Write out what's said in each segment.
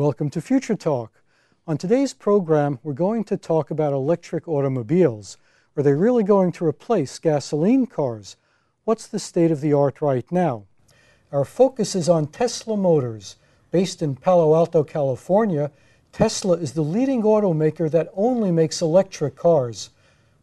Welcome to Future Talk. On today's program, we're going to talk about electric automobiles. Are they really going to replace gasoline cars? What's the state of the art right now? Our focus is on Tesla Motors. Based in Palo Alto, California, Tesla is the leading automaker that only makes electric cars.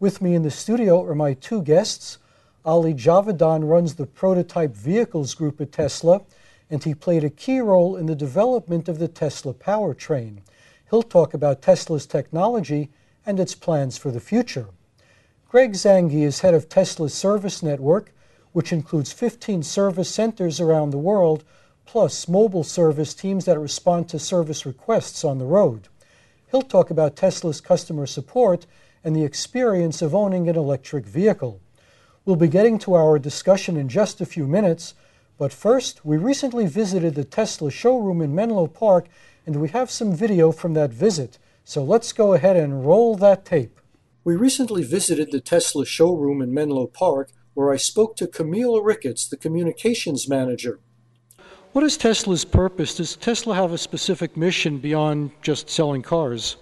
With me in the studio are my two guests. Ali Javidan runs the prototype vehicles group at Tesla, and he played a key role in the development of the Tesla powertrain. He'll talk about Tesla's technology and its plans for the future. Greg Zanghi is head of Tesla's service network, which includes 15 service centers around the world, plus mobile service teams that respond to service requests on the road. He'll talk about Tesla's customer support and the experience of owning an electric vehicle. We'll be getting to our discussion in just a few minutes, but first, we recently visited the Tesla showroom in Menlo Park, and we have some video from that visit. So let's go ahead and roll that tape. We recently visited the Tesla showroom in Menlo Park, where I spoke to Camille Ricketts, the communications manager. What is Tesla's purpose? Does Tesla have a specific mission beyond just selling cars?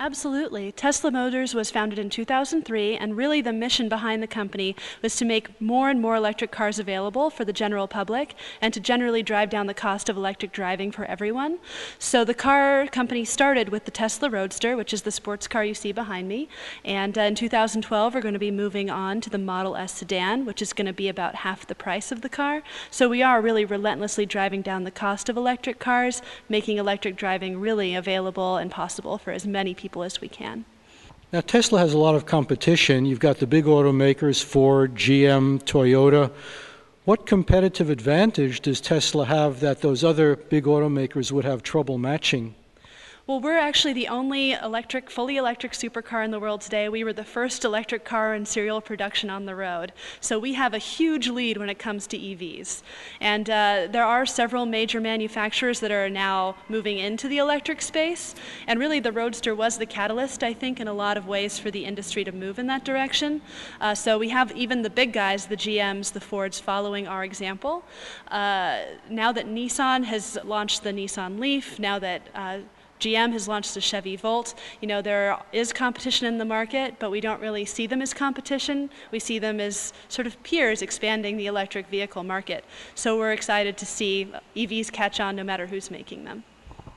Absolutely. Tesla Motors was founded in 2003, and really the mission behind the company was to make more and more electric cars available for the general public and to generally drive down the cost of electric driving for everyone. So the car company started with the Tesla Roadster, which is the sports car you see behind me, and uh, in 2012 we're going to be moving on to the Model S sedan, which is going to be about half the price of the car. So we are really relentlessly driving down the cost of electric cars, making electric driving really available and possible for as many people people as we can. Now, Tesla has a lot of competition. You've got the big automakers Ford, GM, Toyota. What competitive advantage does Tesla have that those other big automakers would have trouble matching? Well, we're actually the only electric, fully electric supercar in the world today. We were the first electric car in serial production on the road. So we have a huge lead when it comes to EVs. And uh, there are several major manufacturers that are now moving into the electric space. And really, the Roadster was the catalyst, I think, in a lot of ways for the industry to move in that direction. Uh, so we have even the big guys, the GMs, the Fords, following our example. Uh, now that Nissan has launched the Nissan Leaf, now that uh, GM has launched the Chevy Volt. You know, there is competition in the market, but we don't really see them as competition. We see them as sort of peers expanding the electric vehicle market. So we're excited to see EVs catch on no matter who's making them.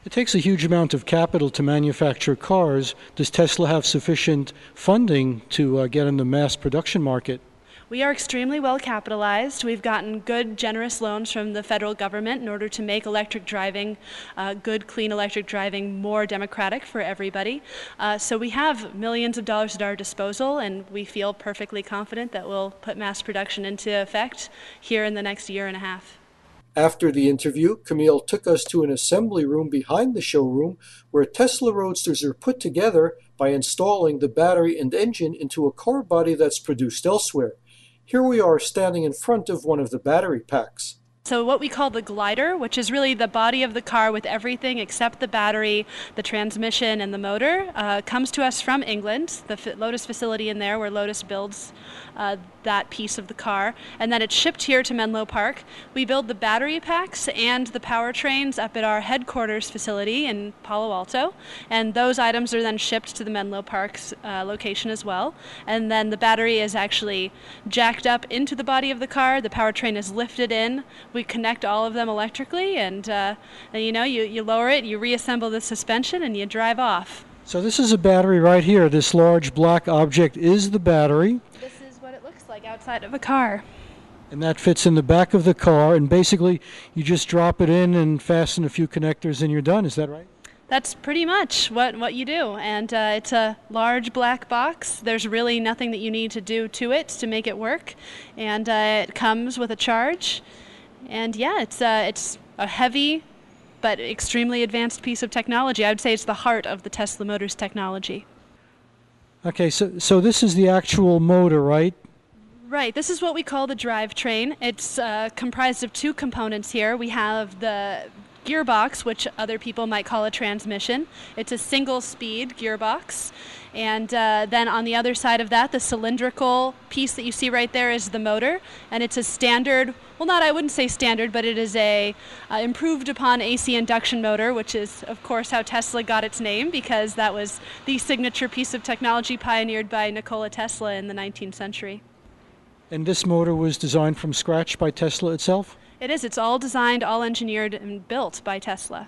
It takes a huge amount of capital to manufacture cars. Does Tesla have sufficient funding to uh, get in the mass production market? We are extremely well capitalized. We've gotten good, generous loans from the federal government in order to make electric driving, uh, good, clean electric driving, more democratic for everybody. Uh, so we have millions of dollars at our disposal, and we feel perfectly confident that we'll put mass production into effect here in the next year and a half. After the interview, Camille took us to an assembly room behind the showroom where Tesla Roadsters are put together by installing the battery and engine into a car body that's produced elsewhere. Here we are standing in front of one of the battery packs. So, what we call the glider, which is really the body of the car with everything except the battery, the transmission, and the motor, uh, comes to us from England, the Lotus facility in there where Lotus builds uh, that piece of the car. And then it's shipped here to Menlo Park. We build the battery packs and the powertrains up at our headquarters facility in Palo Alto. And those items are then shipped to the Menlo Park's uh, location as well. And then the battery is actually jacked up into the body of the car. The powertrain is lifted in we connect all of them electrically, and, uh, and you know, you, you lower it, you reassemble the suspension, and you drive off. So this is a battery right here. This large black object is the battery. This is what it looks like outside of a car. And that fits in the back of the car, and basically you just drop it in and fasten a few connectors, and you're done. Is that right? That's pretty much what, what you do. And uh, it's a large black box. There's really nothing that you need to do to it to make it work. And uh, it comes with a charge. And yeah, it's uh, it's a heavy but extremely advanced piece of technology. I would say it's the heart of the Tesla Motors technology. Okay, so so this is the actual motor, right? Right. This is what we call the drivetrain. It's uh, comprised of two components here. We have the gearbox, which other people might call a transmission. It's a single speed gearbox. And uh, then on the other side of that, the cylindrical piece that you see right there is the motor. And it's a standard, well, not, I wouldn't say standard, but it is a uh, improved upon AC induction motor, which is, of course, how Tesla got its name because that was the signature piece of technology pioneered by Nikola Tesla in the 19th century. And this motor was designed from scratch by Tesla itself? It is. It's all designed, all engineered, and built by Tesla.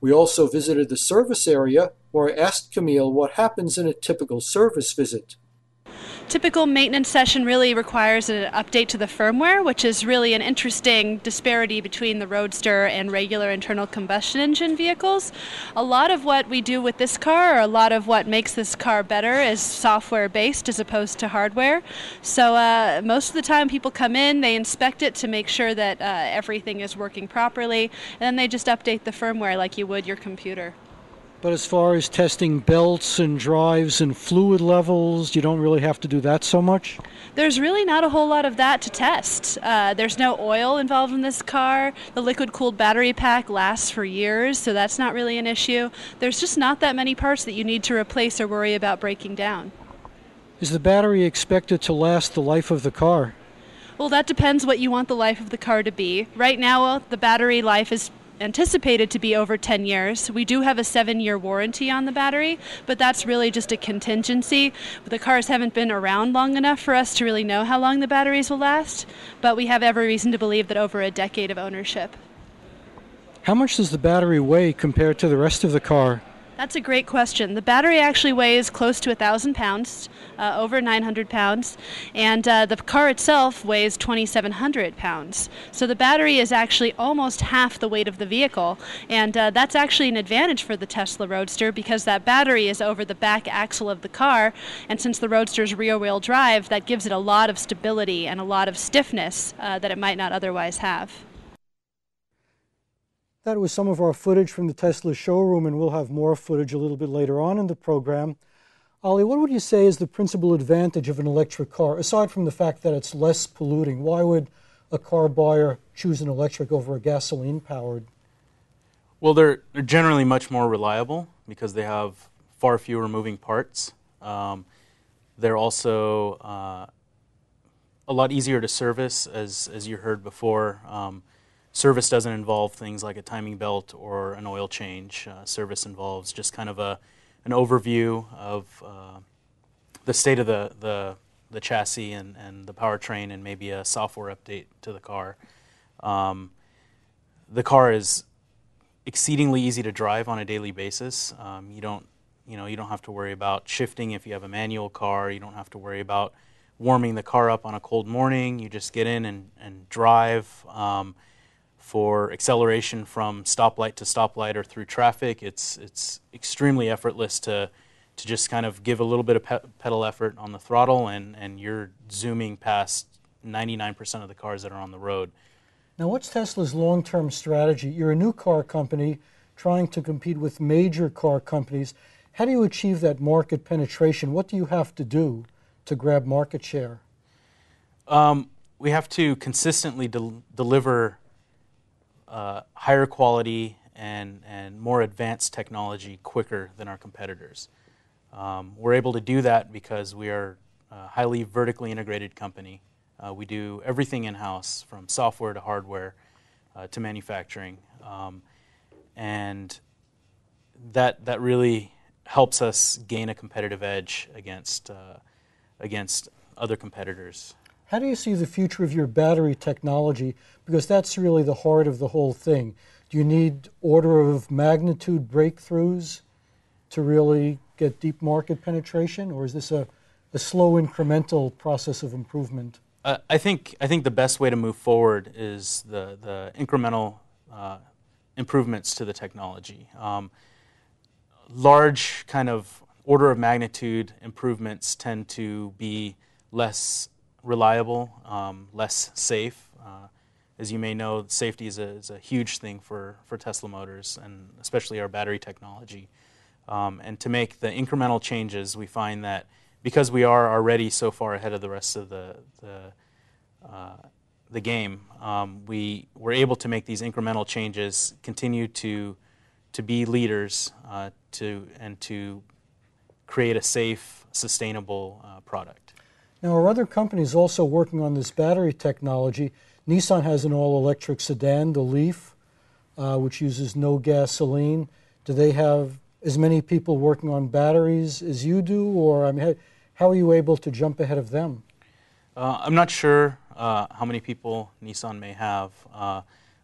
We also visited the service area where I asked Camille what happens in a typical service visit typical maintenance session really requires an update to the firmware, which is really an interesting disparity between the Roadster and regular internal combustion engine vehicles. A lot of what we do with this car, or a lot of what makes this car better, is software based as opposed to hardware. So uh, most of the time, people come in, they inspect it to make sure that uh, everything is working properly, and then they just update the firmware like you would your computer. But as far as testing belts and drives and fluid levels, you don't really have to do that so much? There's really not a whole lot of that to test. Uh, there's no oil involved in this car. The liquid cooled battery pack lasts for years, so that's not really an issue. There's just not that many parts that you need to replace or worry about breaking down. Is the battery expected to last the life of the car? Well, that depends what you want the life of the car to be. Right now, the battery life is anticipated to be over 10 years. We do have a seven year warranty on the battery, but that's really just a contingency. The cars haven't been around long enough for us to really know how long the batteries will last, but we have every reason to believe that over a decade of ownership. How much does the battery weigh compared to the rest of the car? That's a great question. The battery actually weighs close to 1,000 pounds, uh, over 900 pounds, and uh, the car itself weighs 2,700 pounds. So the battery is actually almost half the weight of the vehicle, and uh, that's actually an advantage for the Tesla Roadster because that battery is over the back axle of the car, and since the Roadster is rear wheel drive, that gives it a lot of stability and a lot of stiffness uh, that it might not otherwise have. That was some of our footage from the Tesla showroom, and we'll have more footage a little bit later on in the program. Ali, what would you say is the principal advantage of an electric car, aside from the fact that it's less polluting? Why would a car buyer choose an electric over a gasoline powered? Well, they're, they're generally much more reliable because they have far fewer moving parts. Um, they're also uh, a lot easier to service, as, as you heard before. Um, Service doesn't involve things like a timing belt or an oil change. Uh, service involves just kind of a, an overview of uh, the state of the, the, the, chassis and, and the powertrain and maybe a software update to the car. Um, the car is exceedingly easy to drive on a daily basis. Um, you don't you know you don't have to worry about shifting if you have a manual car. You don't have to worry about warming the car up on a cold morning. You just get in and, and drive. Um, for acceleration from stoplight to stoplight or through traffic. It's it's extremely effortless to to just kind of give a little bit of pe- pedal effort on the throttle and and you're zooming past 99% of the cars that are on the road. Now, what's Tesla's long-term strategy? You're a new car company trying to compete with major car companies. How do you achieve that market penetration? What do you have to do to grab market share? Um, we have to consistently del- deliver uh, higher quality and, and more advanced technology quicker than our competitors. Um, we're able to do that because we are a highly vertically integrated company. Uh, we do everything in house from software to hardware uh, to manufacturing. Um, and that, that really helps us gain a competitive edge against, uh, against other competitors. How do you see the future of your battery technology? Because that's really the heart of the whole thing. Do you need order of magnitude breakthroughs to really get deep market penetration, or is this a, a slow incremental process of improvement? Uh, I think I think the best way to move forward is the the incremental uh, improvements to the technology. Um, large kind of order of magnitude improvements tend to be less reliable, um, less safe. Uh, as you may know, safety is a, is a, huge thing for, for Tesla Motors and especially our battery technology. Um, and to make the incremental changes, we find that because we are already so far ahead of the rest of the, the, uh, the game. Um, we were able to make these incremental changes, continue to to be leaders, uh, to and to create a safe, sustainable uh, product. Now, are other companies also working on this battery technology? Nissan has an all-electric sedan, the Leaf, uh, which uses no gasoline. Do they have as many people working on batteries as you do, or I mean, how are you able to jump ahead of them? Uh, I'm not sure uh, how many people Nissan may have, uh,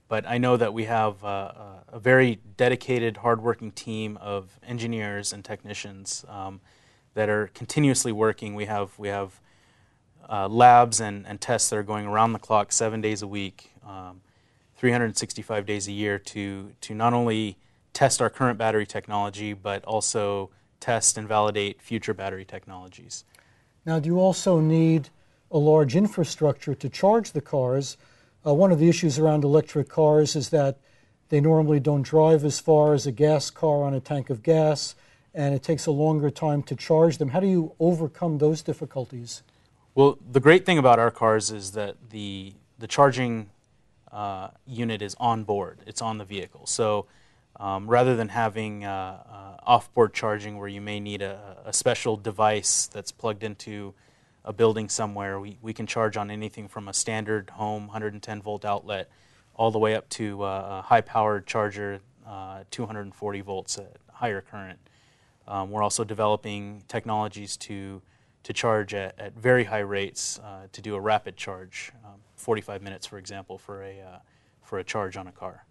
but I know that we have uh, a very dedicated, hardworking team of engineers and technicians um, that are continuously working. We have we have uh, labs and, and tests that are going around the clock, seven days a week, um, 365 days a year, to to not only test our current battery technology, but also test and validate future battery technologies. Now, do you also need a large infrastructure to charge the cars. Uh, one of the issues around electric cars is that they normally don't drive as far as a gas car on a tank of gas, and it takes a longer time to charge them. How do you overcome those difficulties? Well, the great thing about our cars is that the the charging uh, unit is on board; it's on the vehicle. So, um, rather than having uh, uh off-board charging, where you may need a, a special device that's plugged into a building somewhere, we, we can charge on anything from a standard home 110 volt outlet all the way up to uh, a high powered charger, uh, 240 volts at higher current. Um, we're also developing technologies to, to charge at, at very high rates uh, to do a rapid charge, um, 45 minutes, for example, for a, uh, for a charge on a car.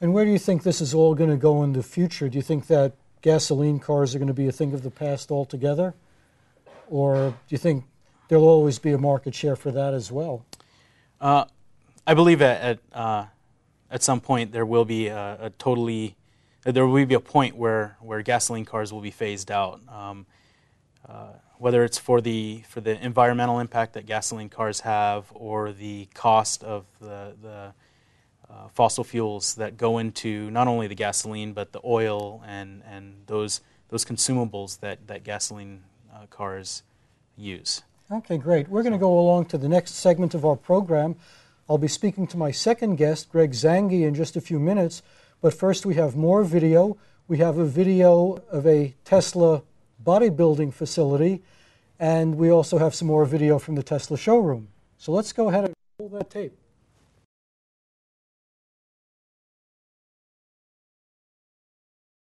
And where do you think this is all going to go in the future? Do you think that gasoline cars are going to be a thing of the past altogether? or do you think there'll always be a market share for that as well? Uh, I believe at at, uh, at, some point there will be a, a, totally there will be a point where, where gasoline cars will be phased out. Um, uh, whether it's for the for the environmental impact that gasoline cars have, or the cost of the the uh, fossil fuels that go into not only the gasoline but the oil and and those those consumables that that gasoline uh, cars use. Okay, great. We're going to go along to the next segment of our program. I'll be speaking to my second guest, Greg Zanghi, in just a few minutes. But first, we have more video. We have a video of a Tesla bodybuilding facility, and we also have some more video from the Tesla showroom. So let's go ahead and roll that tape.